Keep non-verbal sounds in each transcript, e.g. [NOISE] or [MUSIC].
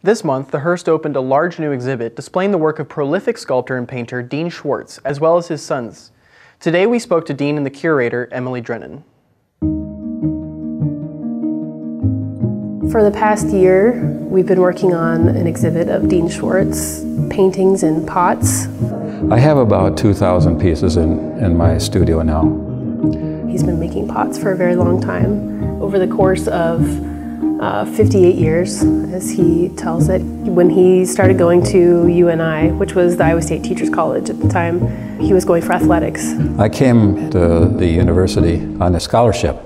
This month, the Hearst opened a large new exhibit displaying the work of prolific sculptor and painter Dean Schwarz, as well as his sons. Today we spoke to Dean and the curator, Emily Drennan. For the past year, we've been working on an exhibit of Dean Schwarz paintings in pots. I have about 2,000 pieces in, in my studio now. He's been making pots for a very long time. Over the course of uh, 58 years, as he tells it, when he started going to UNI, which was the Iowa State Teachers College at the time, he was going for athletics. I came to the university on a scholarship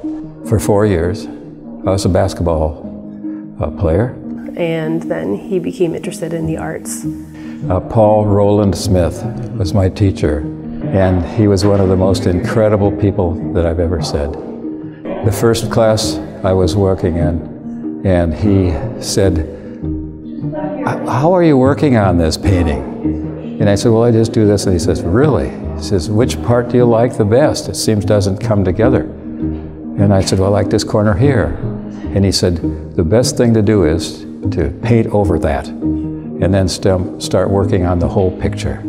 for four years. I was a basketball uh, player. And then he became interested in the arts. Uh, Paul Roland Smith was my teacher, and he was one of the most incredible people that I've ever said. The first class I was working in, and he said, How are you working on this painting? And I said, Well, I just do this. And he says, Really? He says, Which part do you like the best? It seems doesn't come together. And I said, Well, I like this corner here. And he said, the best thing to do is to paint over that and then st start working on the whole picture.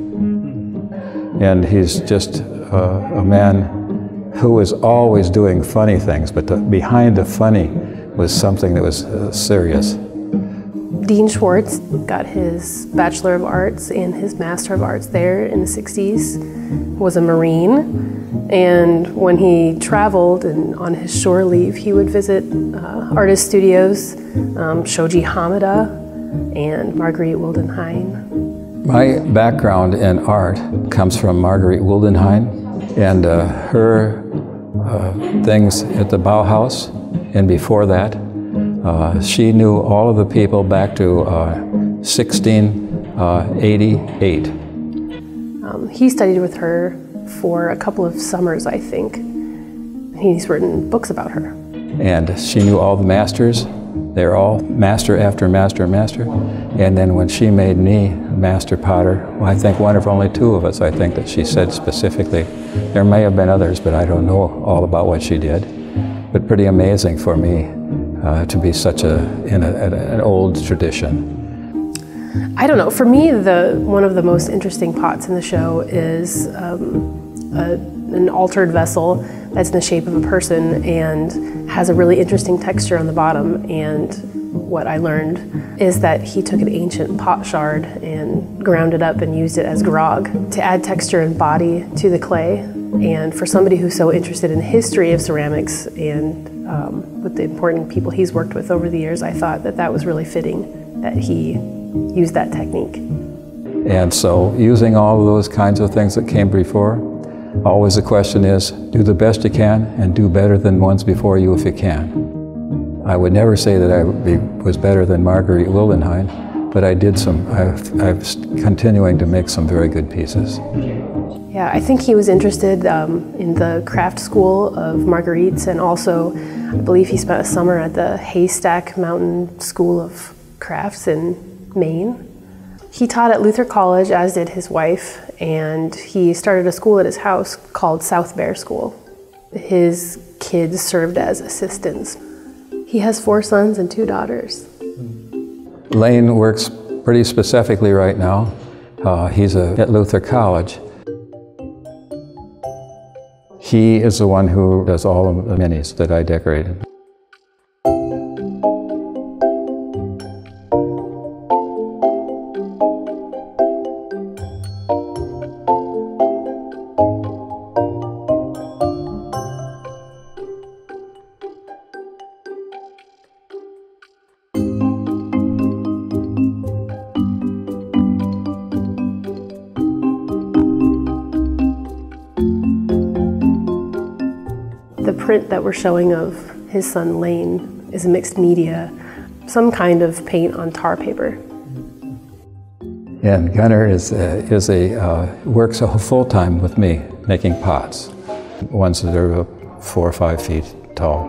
And he's just uh, a man who is always doing funny things, but the, behind the funny was something that was uh, serious. Dean Schwarz got his Bachelor of Arts and his Master of Arts there in the 60s, was a Marine, and when he traveled and on his shore leave, he would visit uh, artist studios, um, Shoji Hamada and Marguerite Wildenhain. My background in art comes from Marguerite Wildenhain and uh, her uh, things at the Bauhaus, and before that, uh, she knew all of the people back to uh, 1688. Um, he studied with her for a couple of summers, I think. He's written books about her. And she knew all the masters. They're all master after master master. And then when she made me master potter, well, I think one of only two of us, I think that she said specifically. There may have been others, but I don't know all about what she did. But pretty amazing for me uh, to be such a in a, an old tradition. I don't know. For me, the one of the most interesting pots in the show is um, a, an altered vessel that's in the shape of a person and has a really interesting texture on the bottom. And what I learned is that he took an ancient pot shard and ground it up and used it as grog to add texture and body to the clay. And for somebody who's so interested in the history of ceramics and um, with the important people he's worked with over the years, I thought that that was really fitting that he used that technique. And so, using all of those kinds of things that came before, always the question is do the best you can and do better than ones before you if you can. I would never say that I was better than Marguerite Wildenhain, but I did some, I've, I've continuing to make some very good pieces. Yeah, I think he was interested um, in the craft school of Marguerite's and also I believe he spent a summer at the Haystack Mountain School of Crafts in Maine. He taught at Luther College, as did his wife, and he started a school at his house called South Bear School. His kids served as assistants. He has four sons and two daughters. Lane works pretty specifically right now. Uh, he's a, at Luther College. He is the one who does all of the minis that I decorated. The print that we're showing of his son Lane is a mixed media, some kind of paint on tar paper. And Gunnar is, uh, is a, uh, works full time with me making pots, ones that are four or five feet tall.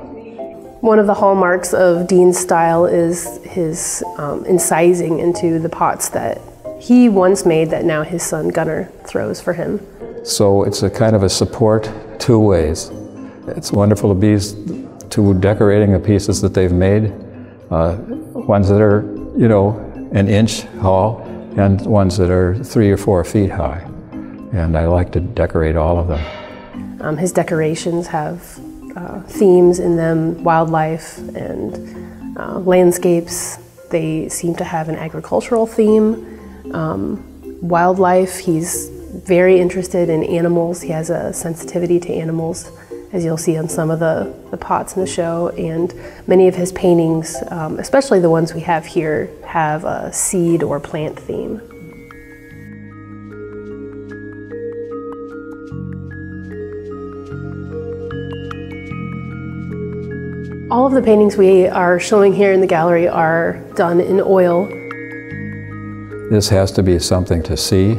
One of the hallmarks of Dean's style is his um, incising into the pots that he once made that now his son Gunnar throws for him. So it's a kind of a support two ways. It's wonderful to be to decorating the pieces that they've made, uh, ones that are, you know, an inch tall and ones that are three or four feet high. And I like to decorate all of them. Um, his decorations have uh, themes in them, wildlife and uh, landscapes. They seem to have an agricultural theme. Um, wildlife, he's very interested in animals. He has a sensitivity to animals, as you'll see on some of the, the pots in the show. And many of his paintings, um, especially the ones we have here, have a seed or plant theme. All of the paintings we are showing here in the gallery are done in oil. This has to be something to see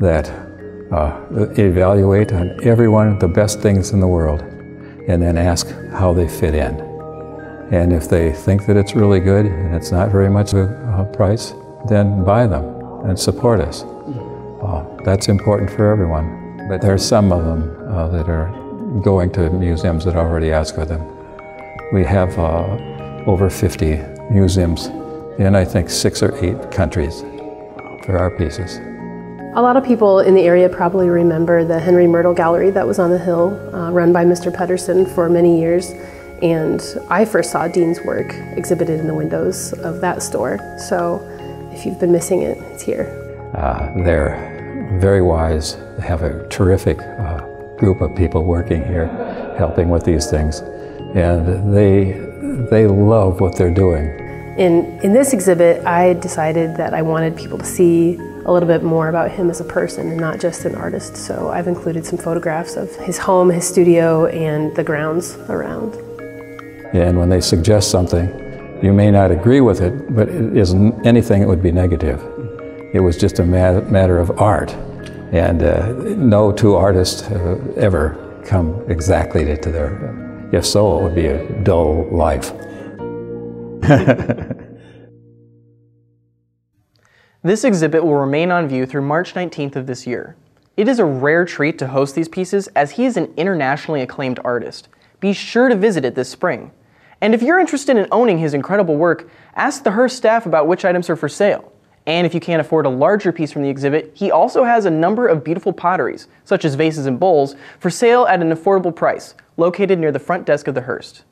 that uh, evaluate on every one of the best things in the world and then ask how they fit in. And if they think that it's really good and it's not very much of a price, then buy them and support us. Uh, that's important for everyone. But there are some of them uh, that are going to museums that already ask for them. We have uh, over 50 museums in, I think, six or eight countries for our pieces. A lot of people in the area probably remember the Henry Myrtle Gallery that was on the hill, uh, run by Mr. Pedersen for many years. And I first saw Dean's work exhibited in the windows of that store. So if you've been missing it, it's here. Uh, they're very wise. They have a terrific uh, group of people working here, helping with these things. And they, they love what they're doing. In, in this exhibit, I decided that I wanted people to see a little bit more about him as a person and not just an artist. So I've included some photographs of his home, his studio, and the grounds around. And when they suggest something, you may not agree with it, but it isn't anything that would be negative. It was just a matter of art. And uh, no two artists ever come exactly to their, if so, it would be a dull life. [LAUGHS] This exhibit will remain on view through March 19th of this year. It is a rare treat to host these pieces as he is an internationally acclaimed artist. Be sure to visit it this spring. And if you're interested in owning his incredible work, ask the Hearst staff about which items are for sale. And if you can't afford a larger piece from the exhibit, he also has a number of beautiful potteries, such as vases and bowls, for sale at an affordable price, located near the front desk of the Hearst.